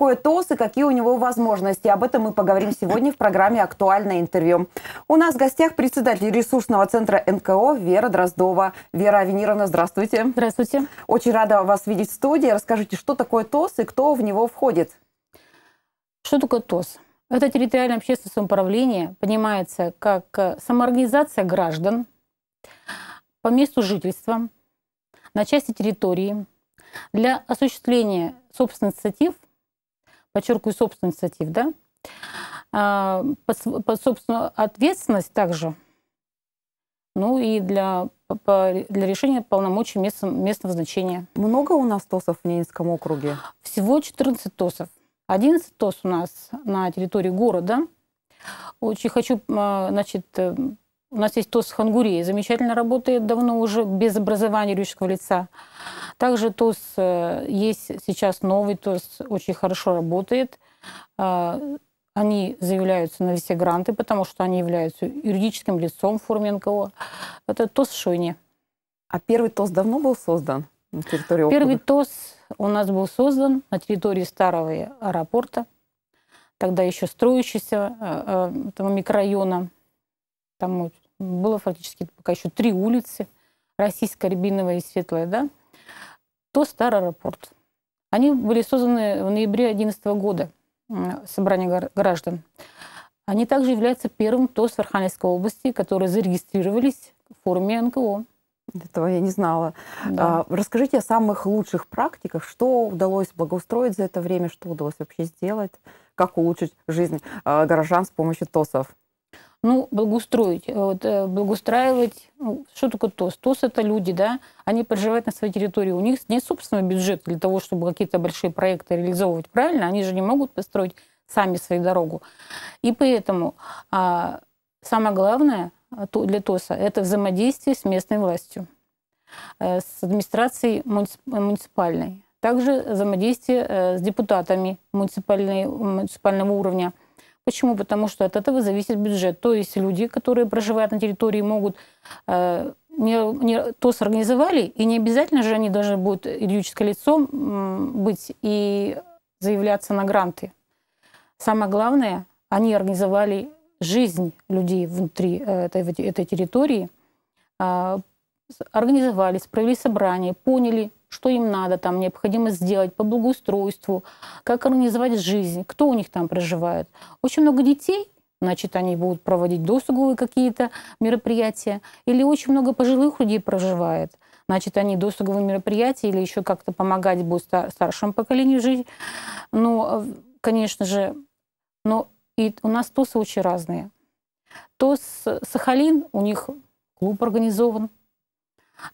Такое ТОС и какие у него возможности? Об этом мы поговорим сегодня в программе «Актуальное интервью». У нас в гостях председатель ресурсного центра НКО Вера Дроздова. Вера Авенировна, здравствуйте. Здравствуйте. Очень рада вас видеть в студии. Расскажите, что такое ТОС и кто в него входит? Что такое ТОС? Это территориальное общественное самоуправление понимается как э, самоорганизация граждан по месту жительства на части территории для осуществления собственных инициатив, подчеркиваю, собственных инициатив, да, а, под, под собственную ответственность также, ну и для, для решения полномочий мест, местного значения. Много у нас ТОСов в Ленинском округе? Всего 14 ТОСов. 11 ТОС у нас на территории города. Очень хочу, а, значит, э, у нас есть ТОС Хангурей, замечательно работает давно уже без образования юридического лица. Также ТОС э, есть сейчас новый ТОС, очень хорошо работает. А, они заявляются на все гранты, потому что они являются юридическим лицом в форме НКО. Это ТОС Шойни. А первый ТОС давно был создан на территории округа? Первый ТОС у нас был создан на территории старого аэропорта, тогда еще строящегося э, э, этого микрорайона. Там было фактически пока еще три улицы, Российская, Рябиновая и Светлая, да, то старый аэропорт. Они были созданы в ноябре 2011 года, собрание граждан. Они также являются первым ТОС в Архангельской области, которые зарегистрировались в форуме НКО. Этого я не знала. Да. А, расскажите о самых лучших практиках, что удалось благоустроить за это время, что удалось вообще сделать, как улучшить жизнь а, горожан с помощью ТОСов. Ну, благоустроить, э, вот, э, благоустраивать, ну, что такое ТОС? ТОС – это люди, да, они проживают на своей территории, у них нет собственного бюджета для того, чтобы какие-то большие проекты реализовывать, правильно? Они же не могут построить сами свою дорогу. И поэтому а, самое главное а, для ТОСа – это взаимодействие с местной властью, э, с администрацией муниципальной. Также взаимодействие с депутатами муниципального уровня – Почему? Потому что от этого зависит бюджет. То есть люди, которые проживают на территории, могут э, не, не то сорганизовали, и не обязательно же они должны будут юридическое лицо быть и заявляться на гранты. Самое главное, они организовали жизнь людей внутри э, этой, этой территории, э, организовались, провели собрание, поняли, что им надо там необходимо сделать по благоустройству, как организовать жизнь, кто у них там проживает. Очень много детей, значит, они будут проводить досуговые какие-то мероприятия, или очень много пожилых людей проживает, значит, они досуговые мероприятия или еще как-то помогать будут старшему поколению жить. Но, конечно же, но и у нас ТОСы очень разные. ТОС Сахалин, у них клуб организован,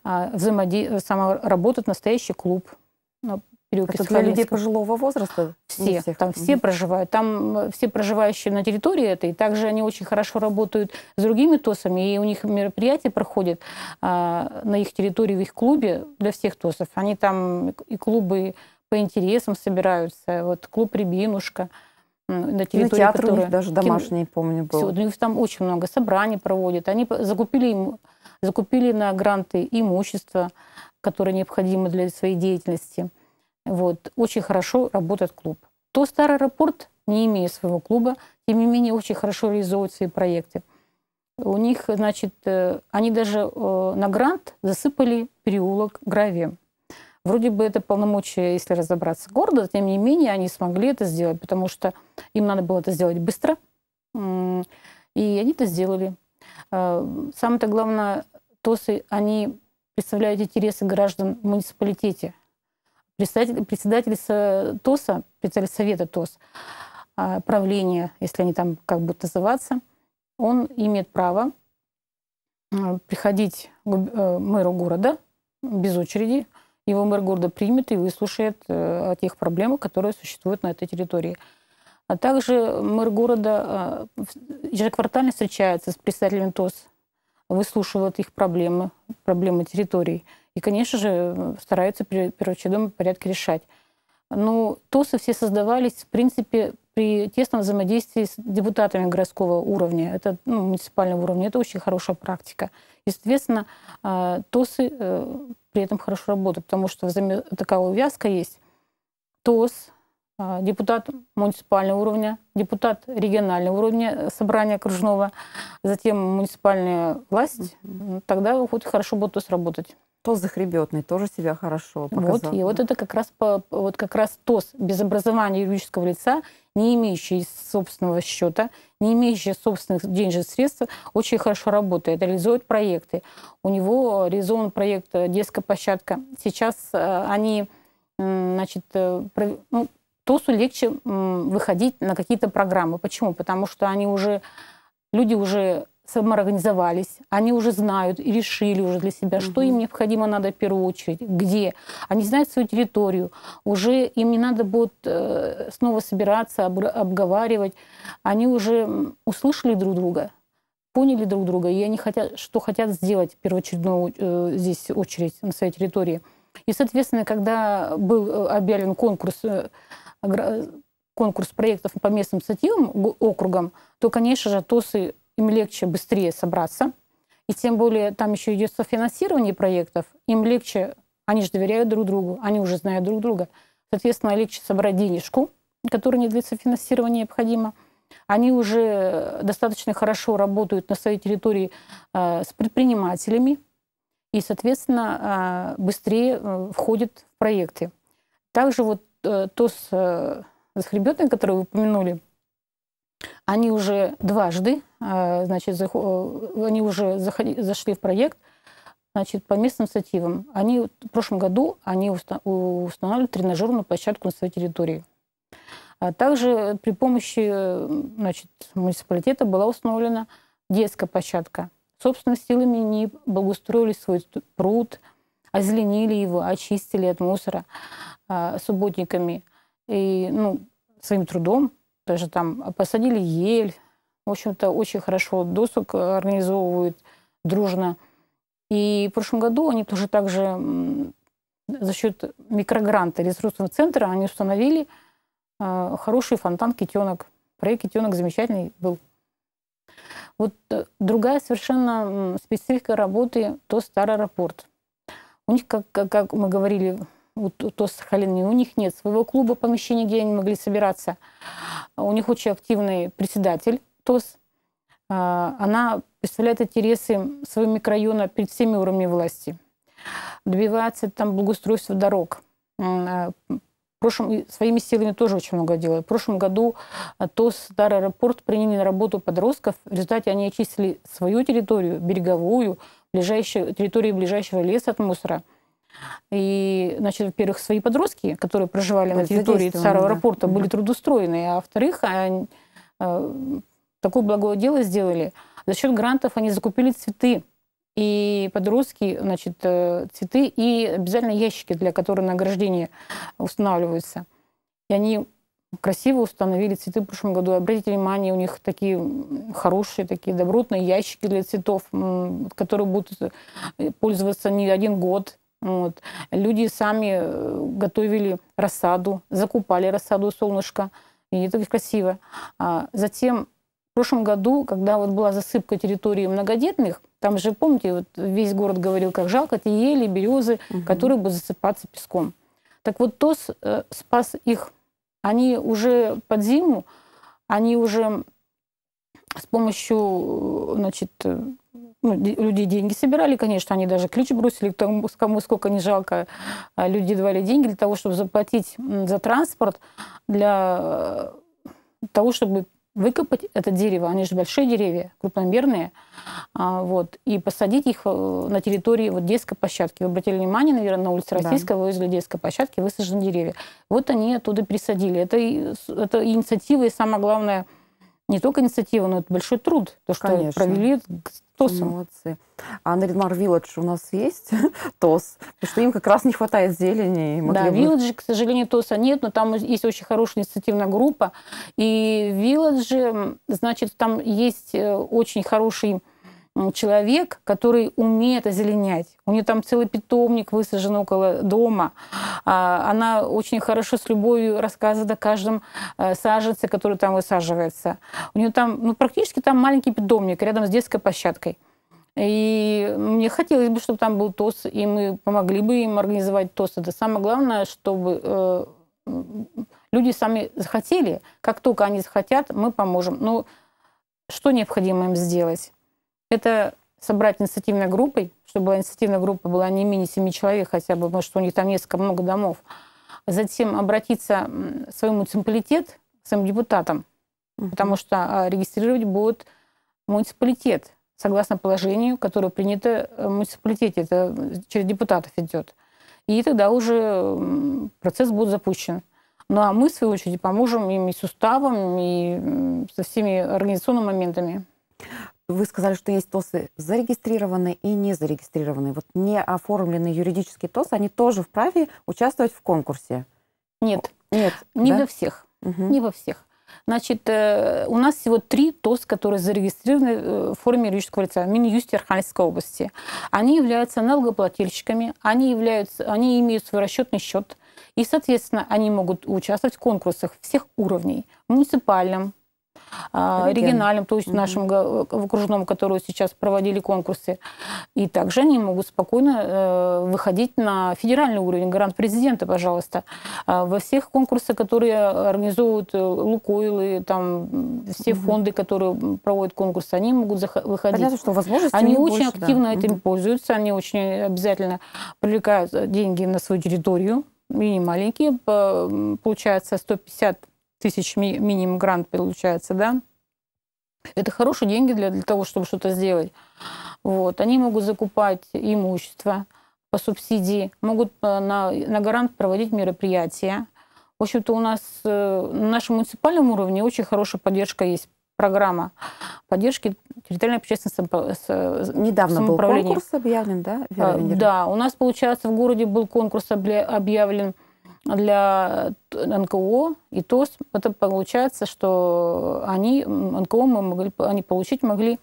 взаимоди... само... работает настоящий клуб. Ну, это для людей пожилого возраста? Все, там все проживают. Там э, все проживающие на территории этой. Также они очень хорошо работают с другими ТОСами, и у них мероприятия проходят а, на их территории, в их клубе для всех ТОСов. Они там и клубы по интересам собираются. Вот клуб «Рябинушка», на территории, Кинотеатр которые... у них даже домашний, Кино... помню, был. Все, у них там очень много собраний проводят. Они закупили им закупили на гранты имущество, которое необходимо для своей деятельности. Вот. Очень хорошо работает клуб. То старый аэропорт, не имея своего клуба, тем не менее очень хорошо реализует свои проекты. У них, значит, э, они даже э, на грант засыпали переулок гравием. Вроде бы это полномочия, если разобраться, города, тем не менее они смогли это сделать, потому что им надо было это сделать быстро, и они это сделали. Э, самое-то главное, ТОСы, они представляют интересы граждан в муниципалитете. Председатель, председатель ТОСа, председатель совета ТОС, а, правления, если они там как будут называться, он имеет право э, приходить к э, мэру города без очереди. Его мэр города примет и выслушает о тех проблемах, которые существуют на этой территории. А также мэр города э, ежеквартально встречается с представителями ТОС, выслушивает их проблемы, проблемы территорий. И, конечно же, стараются в первоочередном порядке решать. Но ну, ТОСы все создавались, в принципе, при тесном взаимодействии с депутатами городского уровня, это ну, муниципального уровня. Это очень хорошая практика. И, соответственно, э, ТОСы э, при этом хорошо работают, потому что такая увязка есть. ТОС, депутат муниципального уровня, депутат регионального уровня собрания окружного, затем муниципальная власть, mm-hmm. тогда вот хорошо будет ТОС работать. ТОС захребетный тоже себя хорошо показал. Вот, и вот это как раз, вот как раз ТОС без образования юридического лица, не имеющий собственного счета, не имеющий собственных денежных средств, очень хорошо работает, реализует проекты. У него реализован проект «Детская площадка». Сейчас э, они значит, э, ну, ТОСу легче выходить на какие-то программы. Почему? Потому что они уже, люди уже самоорганизовались, они уже знают и решили уже для себя, что им необходимо надо в первую очередь, где. Они знают свою территорию, уже им не надо будет э, снова собираться, обговаривать. Они уже услышали друг друга, поняли друг друга, и они хотят, что хотят сделать в первоочередную э, здесь очередь на своей территории. И, соответственно, когда был э, объявлен конкурс конкурс проектов по местным инициативам округам, то, конечно же, ТОСы им легче быстрее собраться. И тем более там еще идет софинансирование проектов, им легче, они же доверяют друг другу, они уже знают друг друга. Соответственно, легче собрать денежку, которая не для софинансирования необходима. Они уже достаточно хорошо работают на своей территории э, с предпринимателями и, соответственно, э, быстрее э, входят в проекты. Также вот э, э, захребетный, который вы упомянули, они уже дважды, а, значит, они уже зашли в проект, значит, по местным инициативам. Они в прошлом году они устанавливали тренажерную площадку на своей территории. А также при помощи значит, муниципалитета была установлена детская площадка. Собственно, силами не благоустроили свой пруд, озеленили его, очистили от мусора а, субботниками. И ну, своим трудом даже там посадили ель. В общем-то, очень хорошо досуг организовывают дружно. И в прошлом году они тоже также за счет микрогранта ресурсного центра они установили э, хороший фонтан «Китенок». Проект «Китенок» замечательный был. Вот э, другая совершенно специфика работы – то старый аэропорт. У них, как, как мы говорили вот то Сахалин, у них нет своего клуба, помещения, где они могли собираться. У них очень активный председатель ТОС. А, она представляет интересы своего микрорайона перед всеми уровнями власти. Добивается там благоустройства дорог. А, в прошлом, своими силами тоже очень много делает. В прошлом году ТОС Старый аэропорт приняли на работу подростков. В результате они очистили свою территорию, береговую, ближайшую, территорию ближайшего леса от мусора – и, значит, во-первых, свои подростки, которые проживали на территории старого аэропорта, да. были трудоустроены, а во-вторых, они, э, такое благое дело сделали. За счет грантов они закупили цветы. И подростки, значит, э, цветы и обязательно ящики, для которых награждение устанавливаются. И они красиво установили цветы в прошлом году. Обратите внимание, у них такие хорошие, такие добротные ящики для цветов, которые будут э, пользоваться не один год. Вот. Люди сами э, готовили рассаду, закупали рассаду солнышко, и это красиво. А затем в прошлом году, когда вот была засыпка территории многодетных, там же, помните, вот весь город говорил, как жалко те ели, березы, угу. которые будут засыпаться песком. Так вот, ТОС э, спас их. Они уже под зиму, они уже с помощью значит, ну, люди деньги собирали, конечно, они даже ключ бросили тому, кому сколько не жалко. А люди давали деньги для того, чтобы заплатить за транспорт, для того, чтобы выкопать это дерево, они же большие деревья, крупномерные, а, вот, и посадить их э, на территории вот детской площадки. Вы обратили внимание, наверное, на улице Российской, да. возле детской площадки высажены деревья. Вот они оттуда пересадили. Это, это инициатива и самое главное, не только инициатива, но это большой труд. То, что Конечно. провели ТОСом. Молодцы. А на Ридмар Вилледж у нас есть ТОС? Потому что им как раз не хватает зелени. Да, бы... Вилледж, к сожалению, ТОСа нет, но там есть очень хорошая инициативная группа. И Вилледж, значит, там есть э, очень хороший человек, который умеет озеленять. У нее там целый питомник высажен около дома. А, она очень хорошо с любовью рассказывает о каждом э, саженце, который там высаживается. У нее там, ну, практически там маленький питомник рядом с детской площадкой. И мне хотелось бы, чтобы там был ТОС, и мы помогли бы им организовать ТОС. Это самое главное, чтобы э, Люди сами захотели, как только они захотят, мы поможем. Но что необходимо им сделать? Это собрать инициативной группой, чтобы инициативная группа была не менее семи человек хотя бы, потому что у них там несколько много домов. Затем обратиться в свой муниципалитет, своим депутатам, угу. потому что а, регистрировать будет муниципалитет согласно положению, которое принято в муниципалитете. Это через депутатов идет. И тогда уже процесс будет запущен. Ну а мы, в свою очередь, поможем им и с уставом, и со всеми организационными моментами. Вы сказали, что есть ТОСы зарегистрированные и не зарегистрированные. Вот не оформленные юридические ТОСы, они тоже вправе участвовать в конкурсе? Нет. Нет. Не да? во всех. Угу. Не во всех. Значит, э, у нас всего три ТОС, которые зарегистрированы э, в форме юридического лица в Минюсте Архангельской области. Они являются налогоплательщиками, они, являются, они имеют свой расчетный счет, и, соответственно, они могут участвовать в конкурсах всех уровней. Муниципальном, а, региональным, то есть угу. нашим в окружном, которые сейчас проводили конкурсы. И также они могут спокойно э, выходить на федеральный уровень, гарант президента, пожалуйста. А во всех конкурсах, которые организовывают э, Лукойлы, там все угу. фонды, которые проводят конкурсы, они могут выходить. Понятно, что возможности Они очень больше, активно да. этим угу. пользуются, они очень обязательно привлекают деньги на свою территорию, и не маленькие, получается 150 тысяч ми- минимум грант получается, да, это хорошие деньги для, для того, чтобы что-то сделать. Вот. Они могут закупать имущество по субсидии, могут э, на, на гарант проводить мероприятия. В общем-то, у нас э, на нашем муниципальном уровне очень хорошая поддержка есть программа поддержки территориальной общественности Недавно был конкурс объявлен, да, Вера а, Да, у нас, получается, в городе был конкурс объявлен для НКО и ТОС это получается, что они, НКО мы могли, они получить могли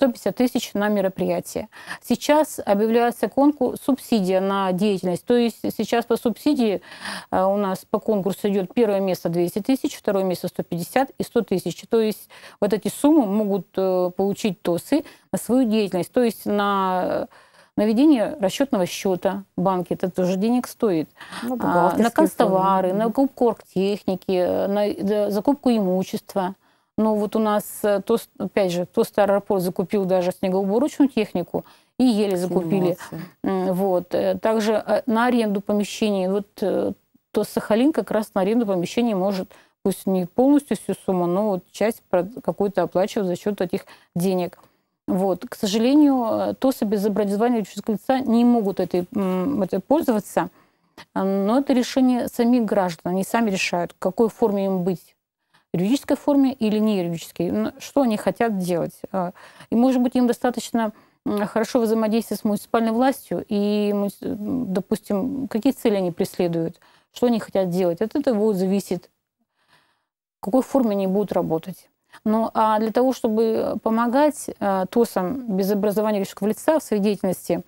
150 тысяч на мероприятие. Сейчас объявляется конкурс, субсидия на деятельность. То есть сейчас по субсидии э, у нас по конкурсу идет первое место 200 тысяч, второе место 150 и 100 тысяч. То есть вот эти суммы могут э, получить ТОСы на свою деятельность. То есть на Наведение расчетного счета в банке, это тоже денег стоит. Ну, а, на констовары, на закупку оргтехники, на закупку имущества. Ну вот у нас, э, то, опять же, то старый аэропорт закупил даже снегоуборочную технику, и еле закупили. Вот. Э, также э, на аренду помещений. Вот то Сахалин как раз на аренду помещений может, пусть не полностью всю сумму, но вот часть какую-то оплачивать за счет этих денег. Вот. К сожалению, ТОСы без образования юридического лица не могут этой, этой пользоваться, но это решение самих граждан. Они сами решают, в какой форме им быть юридической форме или не юридической, что они хотят делать. А, и, может быть, им достаточно хорошо взаимодействовать с муниципальной властью и, допустим, какие цели они преследуют, что они хотят делать. От этого зависеть, в какой форме они будут работать. Ну, а для того, чтобы помогать э, ТОСам без образования юридического лица в своей деятельности,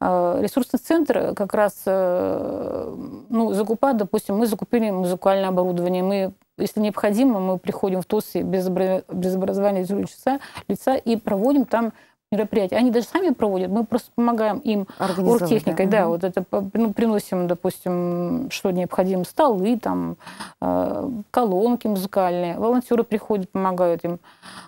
э, ресурсный центр как раз э, ну, закупает, допустим, мы закупили музыкальное оборудование, мы если необходимо, мы приходим в ТОСы без, образования юридического лица и проводим там мероприятия. Они даже сами проводят, мы просто помогаем им оргтехникой, да, да вот это ну, приносим, допустим, что необходимо, столы, там, э, колонки музыкальные, волонтеры приходят, помогают им.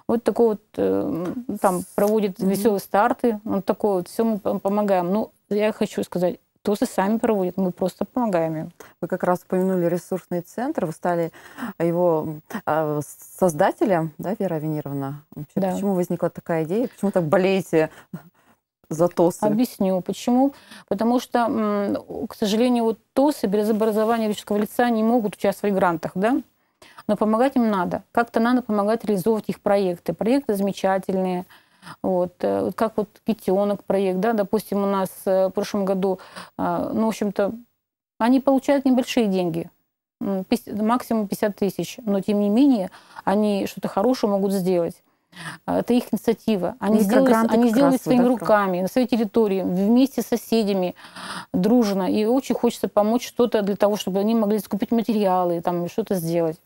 Вот такой вот, э, там, проводят веселые старты, вот такое вот, все мы помогаем. Ну, я хочу сказать, ТОСы сами проводят, мы просто помогаем им. Вы как раз упомянули ресурсный центр, вы стали его а, создателем, да, Вера Венеровна? Вообще, да. Почему возникла такая идея? Почему так болеете за ТОСы? Объясню. Почему? Потому что, к сожалению, вот ТОСы без образования юридического лица не могут участвовать в грантах, да? Но помогать им надо. Как-то надо помогать реализовывать их проекты. Проекты замечательные, вот, э, как вот «Китенок» проект, да, допустим, у нас э, в прошлом году, э, ну, в общем-то, они получают небольшие деньги, максимум 50 тысяч, но тем не менее они что-то хорошее могут сделать. Это их инициатива. Они сделали, они сделали своими да, руками, на своей территории, вместе с соседями, дружно. И очень хочется помочь что-то для того, чтобы они могли закупить материалы, там, что-то сделать.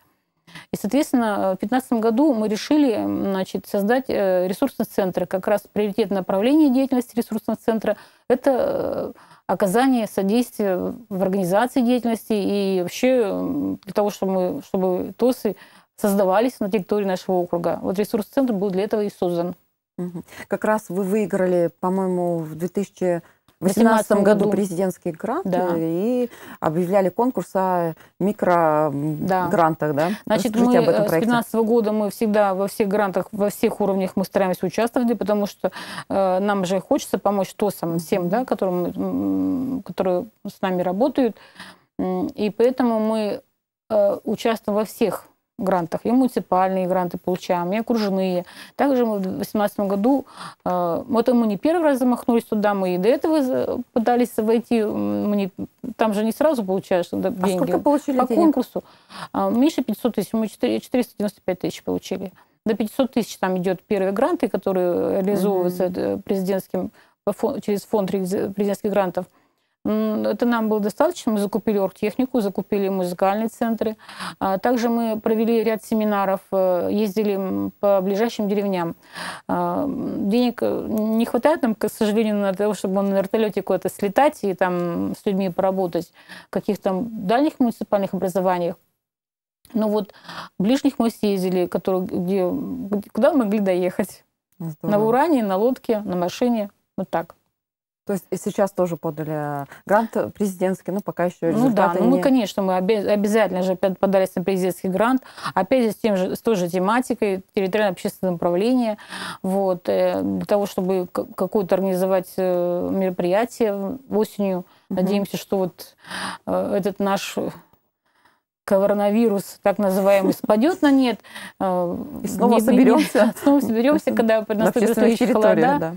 И, соответственно, в 2015 году мы решили значит, создать э, ресурсный центр. Как раз приоритетное направление деятельности ресурсного центра – это оказание содействия в организации деятельности и вообще для того, чтобы, мы, чтобы ТОСы создавались на территории нашего округа. Вот ресурс-центр был для этого и создан. Как раз вы выиграли, по-моему, в 2000 в 2018 году президентские гранты да. и объявляли конкурс о микрогрантах, да? да? Значит, мы об этом с 2015 года мы всегда во всех грантах, во всех уровнях мы стараемся участвовать, потому что э, нам же хочется помочь ТОСам всем, да, которым, которые с нами работают. И поэтому мы э, участвуем во всех грантах. И муниципальные гранты получаем, и окружные. Также мы в 2018 году, э, это мы не первый раз замахнулись туда, мы и до этого пытались войти, мы там же не сразу получаешь деньги. А сколько получили По денег? конкурсу. А, меньше 500 тысяч, мы 495 тысяч получили. До 500 тысяч там идет первые гранты, которые реализовываются mm-hmm. президентским через фонд президентских грантов. Это нам было достаточно. Мы закупили оргтехнику, закупили музыкальные центры. А также мы провели ряд семинаров, э, ездили по ближайшим деревням. А, денег э, не хватает нам, к сожалению, на того, чтобы на вертолете куда-то слетать и там с людьми поработать в каких-то дальних муниципальных образованиях. Но вот ближних мы съездили, которые, где, куда могли доехать. Здорово. На Уране, на лодке, на машине. Вот так. То есть сейчас тоже подали грант президентский, но пока еще Ну да, ну мы, конечно, мы обязательно же подались на президентский грант, опять же с, тем же, с той же тематикой, территориальное общественное управление, вот, э, для того, чтобы какое-то организовать э, мероприятие осенью. Надеемся, что вот э, этот наш коронавирус, так называемый, спадет на нет. И снова не, соберемся. Не, снова соберемся, когда наступит следующая холода. Да.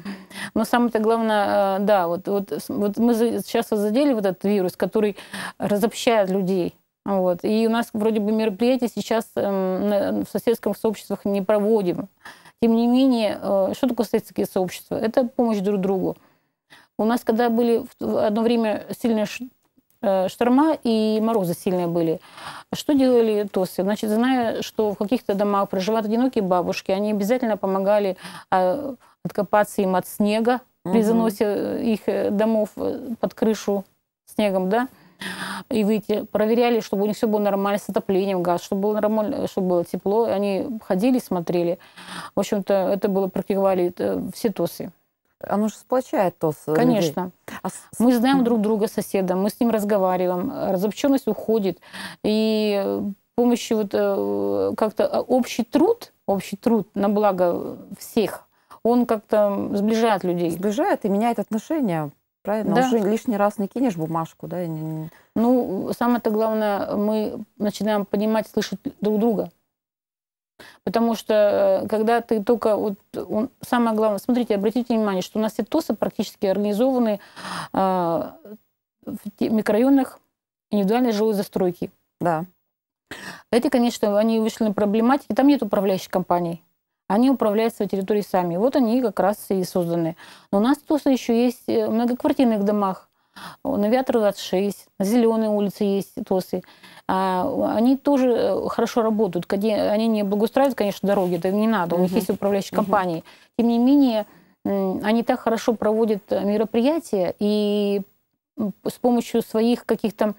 Но самое-то главное, э, да, вот, вот, вот мы сейчас задели вот этот вирус, который разобщает людей. Вот. И у нас вроде бы мероприятия сейчас эм, в соседских сообществах не проводим. Тем не менее, э, что такое соседские сообщества? Это помощь друг другу. У нас, когда были в одно время сильные Э, шторма и морозы сильные были. Что делали ТОСы? Значит, зная, что в каких-то домах проживают одинокие бабушки, они обязательно помогали а, откопаться им от снега при заносе их э, домов э, под крышу снегом, да, и выйти. Проверяли, чтобы у них все было нормально с отоплением, газ, чтобы было нормально, чтобы было тепло. Они ходили, смотрели. В общем-то, это было практиковали все ТОСы. Оно же сплочает ТОС Конечно. А мы знаем друг друга соседа, мы с ним разговариваем, разобщенность уходит. И помощью вот э, как-то общий труд, общий труд на благо всех, он как-то сближает людей. Сближает и меняет отношения. Правильно? Да. Уже лишний раз не кинешь бумажку, да? Ну, самое-то главное, мы начинаем понимать, слышать друг друга. Потому что э, когда ты только... Вот, он, самое главное, смотрите, обратите внимание, что у нас все ТОСы практически организованы э, в микрорайонах индивидуальной жилой застройки. Да. Эти, конечно, они вышли на проблематики. Там нет управляющих компаний. Они управляют своей территорией сами. Вот они как раз и созданы. Но у нас ТОСы еще есть в многоквартирных домах. На Виатор 26, на Зеленой улице есть ТОСы. А, они тоже э, хорошо работают. Они не благоустраивают, конечно, дороги, это не надо, у них есть управляющие компании. Тем не менее, они так хорошо проводят э, мероприятия, и с помощью своих каких-то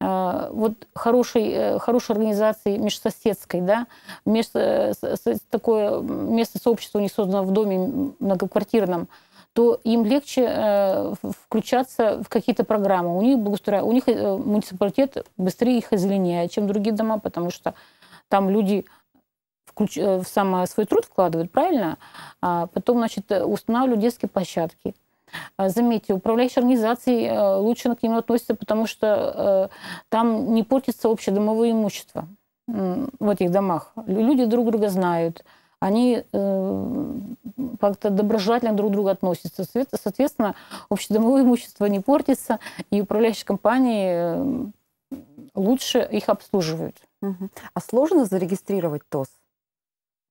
а, вот хорошей, э, хорошей организации межсоседской, да, место, такое место сообщества не создано в доме многоквартирном, то им легче э, включаться в какие-то программы. У них, благоустроя... у них э, муниципалитет быстрее их озеленяет, чем другие дома, потому что там люди включ... Э, в сам свой труд вкладывают, правильно? А потом, значит, устанавливают детские площадки. А заметьте, управляющие организации лучше к ним относятся, потому что там не портится общедомовое имущество в этих домах. Люди друг друга знают они э, как-то доброжелательно друг к другу относятся. Соответственно, общедомовое имущество не портится, и управляющие компании э, лучше их обслуживают. А сложно зарегистрировать ТОС?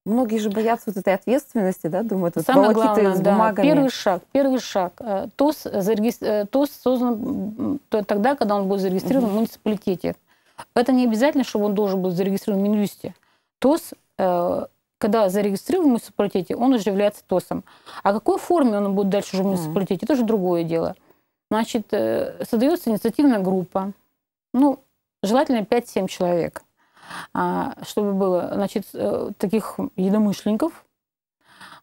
Многие же боятся вот этой ответственности, да, думают, вот Самое главное, с да, первый шаг, первый шаг. Э, ТОС, зарегистр... ТОС создан тогда, когда он будет зарегистрирован угу. в муниципалитете. Это не обязательно, чтобы он должен был зарегистрирован в Минюсте. ТОС когда зарегистрирован в муниципалитете, он уже является ТОСом. А какой форме он будет дальше уже в муниципалитете, это уже другое дело. Значит, э, создается инициативная группа, ну, желательно 5-7 человек, а, чтобы было, значит, э, таких единомышленников,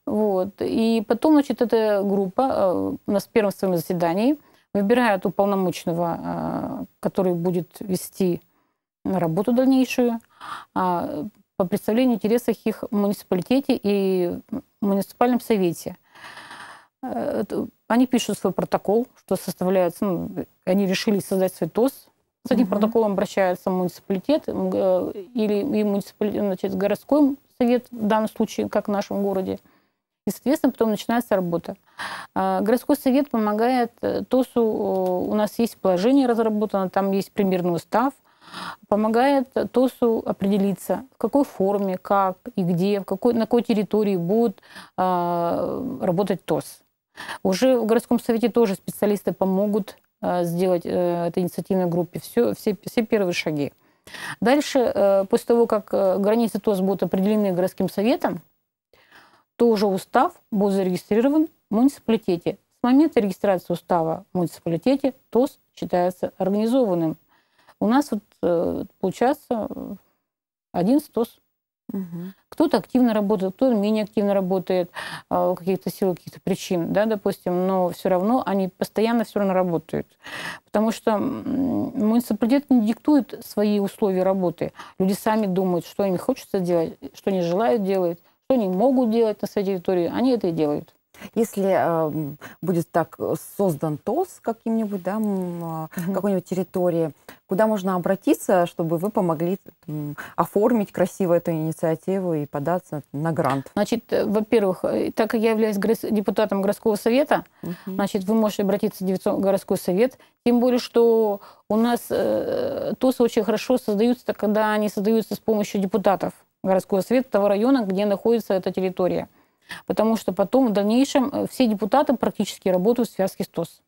вот. И потом, значит, эта группа у нас в первом своем заседании выбирает уполномоченного, который будет вести работу дальнейшую а, по представлению интересов их в муниципалитете и муниципальном совете. Э, они пишут свой протокол, что составляется, ну, они решили создать свой ТОС. С этим угу. протоколом обращается муниципалитет э, или и муниципалитет, значит, городской совет, в данном случае, как в нашем городе. И, соответственно, потом начинается работа. А, городской совет помогает э, ТОСу, у нас есть положение разработано, там есть примерный устав, помогает ТОСу определиться, в какой форме, как и где, в какой, на какой территории будет э, работать ТОС. Уже в городском совете тоже специалисты помогут э, сделать э, этой инициативной группе все, все, все первые шаги. Дальше, э, после того, как э, границы ТОС будут определены городским советом, то уже устав будет зарегистрирован в муниципалитете. С момента регистрации устава в муниципалитете ТОС считается организованным. У нас вот э, получается один СТОС. Угу. Кто-то активно работает, кто-то менее активно работает, э, каких-то сил, каких-то причин, да, допустим, но все равно они постоянно все равно работают. Потому что муниципалитет не диктует свои условия работы. Люди сами думают, что им хочется делать, что они желают делать, что они могут делать на своей территории, они это и делают. Если э, будет так создан ТОС каким-нибудь, да, угу. какой-нибудь территории, куда можно обратиться, чтобы вы помогли там, оформить красиво эту инициативу и податься на грант? Значит, э, во-первых, э, так как я являюсь депутатом городского совета, угу. значит, вы можете обратиться в городской совет, тем более, что у нас э, ТОСы очень хорошо создаются, когда они создаются с помощью депутатов городского совета того района, где находится эта территория. Потому что потом в дальнейшем э, все депутаты практически работают в связке с ТОС.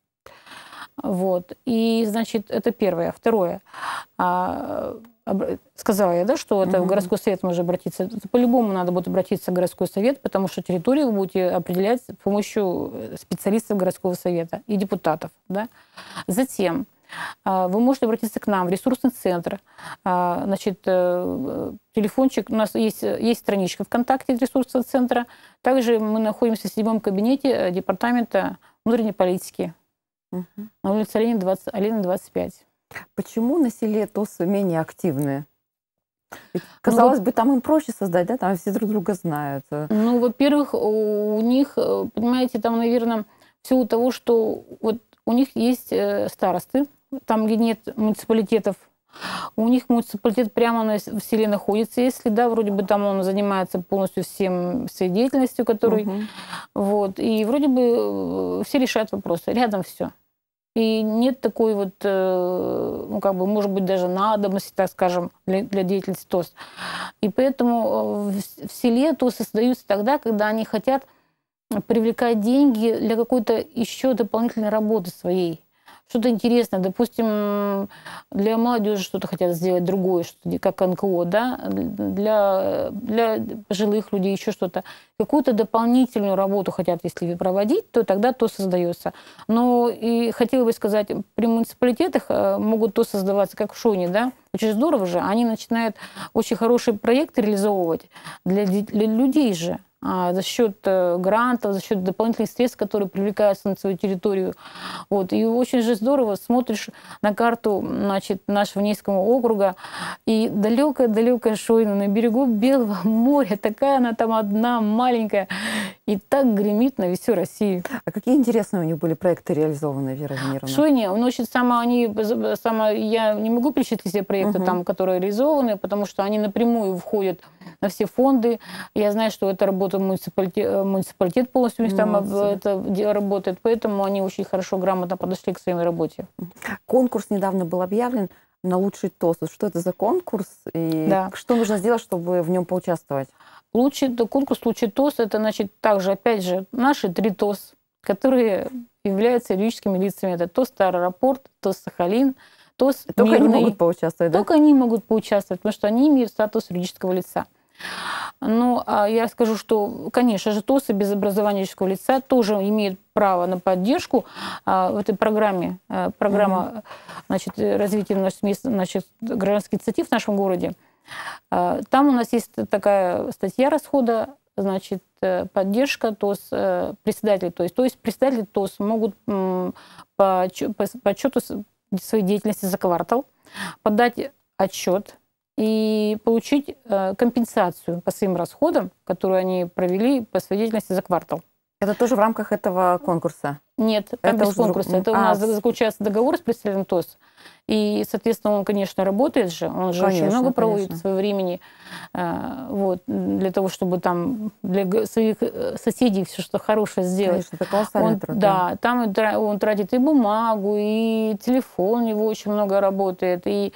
Вот. И, значит, это первое. Второе. А, сказала я, да, что это угу. в городской совет можно обратиться. По-любому надо будет обратиться в городской совет, потому что территорию вы будете определять с помощью э, специалистов городского совета и депутатов. Да. Затем вы можете обратиться к нам в ресурсный центр. А, значит, э, телефончик, у нас есть, есть страничка ВКонтакте ресурсного центра. Также мы находимся в седьмом кабинете э, департамента внутренней политики угу. на улице Ленина, 20, Ленина 25. Почему на селе ТОСы менее активные? Ведь, ну казалось ну, бы, там им проще создать, да, там все друг друга знают. Ну, во-первых, у них, э, понимаете, там, наверное, в силу того, что вот у них есть старосты, там, где нет муниципалитетов, у них муниципалитет прямо на, в селе находится, если да, вроде бы там он занимается полностью всем всей деятельностью, которой, угу. вот, и вроде бы э, все решают вопросы, рядом все. И нет такой вот, э, ну, как бы, может быть, даже надобности, так скажем, для, для деятельности ТОС. И поэтому э, в селе ТОС создаются тогда, когда они хотят привлекать деньги для какой-то еще дополнительной работы своей что-то интересное. Допустим, для молодежи что-то хотят сделать другое, что-то как НКО, да, для, для пожилых людей еще что-то. Какую-то дополнительную работу хотят, если проводить, то тогда то создается. Но и хотела бы сказать, при муниципалитетах э, могут то создаваться, как в Шоне, да, очень здорово же, они начинают очень хорошие проекты реализовывать для, для людей же. А, за счет э, грантов, за счет дополнительных средств, которые привлекаются на свою территорию. Вот. И очень же здорово смотришь на карту значит, нашего Нейского округа, и далекая-далекая Шойна на берегу Белого моря, такая она там одна, маленькая, и так гремит на всю Россию. А какие интересные у них были проекты реализованы, Вера Венеровна? Шойне, ну, значит, сама они, сама, я не могу перечислить все проекты, угу. там, которые реализованы, потому что они напрямую входят на все фонды. Я знаю, что это работа муниципалитет, э, муниципалитет полностью у них там это работает, поэтому они очень хорошо, грамотно подошли к своей работе. Конкурс недавно был объявлен на лучший ТОС. Что это за конкурс и да. что нужно сделать, чтобы в нем поучаствовать? Лучший, конкурс «Лучший ТОС» – это, значит, также, опять же, наши три ТОС, которые являются юридическими лицами. Это ТОС «Аэропорт», ТОС «Сахалин», ТОС Только мирный. они могут поучаствовать, да? Только они могут поучаствовать, потому что они имеют статус юридического лица. Ну, а я скажу, что, конечно же, ТОСы без образования юридического лица тоже имеют право на поддержку а, в этой программе. А, программа mm-hmm. значит, развития значит, гражданских инициатив в нашем городе. А, там у нас есть такая статья расхода, значит, э, поддержка ТОС, э, председателей ТОС. То есть председатели ТОС могут по, по, по отчету своей деятельности за квартал подать отчет и получить э, компенсацию по своим расходам, которые они провели по своей деятельности за квартал. Это тоже в рамках этого конкурса? Нет, это без конкурса. Друг... Это а, у нас заключается договор с представителем ТОС. И, соответственно, он, конечно, работает же. Он же конечно, очень много проводит конечно. своего времени э, вот, для того, чтобы там для своих э, соседей все что хорошее сделать. Конечно, это он, труд. Да, да, там он тратит и бумагу, и телефон у него очень много работает, и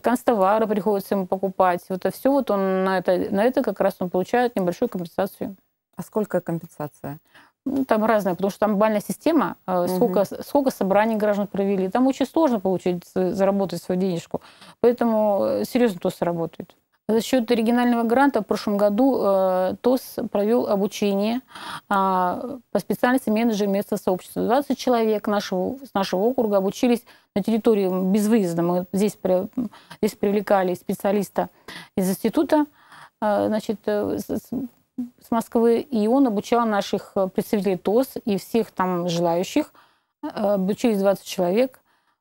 констовары приходится ему покупать. Вот это все вот он на это, на это как раз он получает небольшую компенсацию. А сколько компенсация? Ну, там разная, потому что там бальная система, угу. сколько, сколько собраний граждан провели. Там очень сложно получить, заработать свою денежку. Поэтому э, серьезно ТОС работает. За счет регионального гранта в прошлом году э, ТОС провел обучение э, по специальности менеджер местного сообщества. 20 человек нашего, с нашего округа обучились на территории без выезда. Мы здесь, здесь привлекали специалиста из института, э, значит, э, с Москвы, и он обучал наших э, представителей ТОС и всех там желающих, э, обучились 20 человек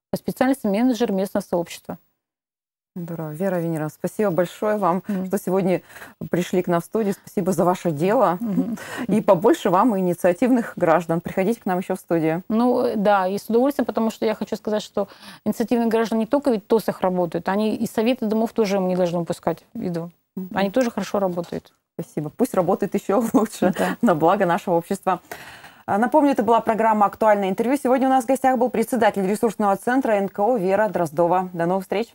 по специальности менеджер местного сообщества. Здорово. Вера Венера, спасибо большое вам, mm-hmm. что сегодня пришли к нам в студию. Спасибо за ваше дело. Mm-hmm. И побольше вам инициативных граждан. Приходите к нам еще в студию. Ну, да, и с удовольствием, потому что я хочу сказать, что инициативные граждане не только ведь в ТОСах работают, они и советы домов тоже мы не должны упускать в виду. Они тоже хорошо работают. Спасибо. Пусть работает еще лучше да. на благо нашего общества. А, напомню, это была программа «Актуальное интервью». Сегодня у нас в гостях был председатель ресурсного центра НКО Вера Дроздова. До новых встреч.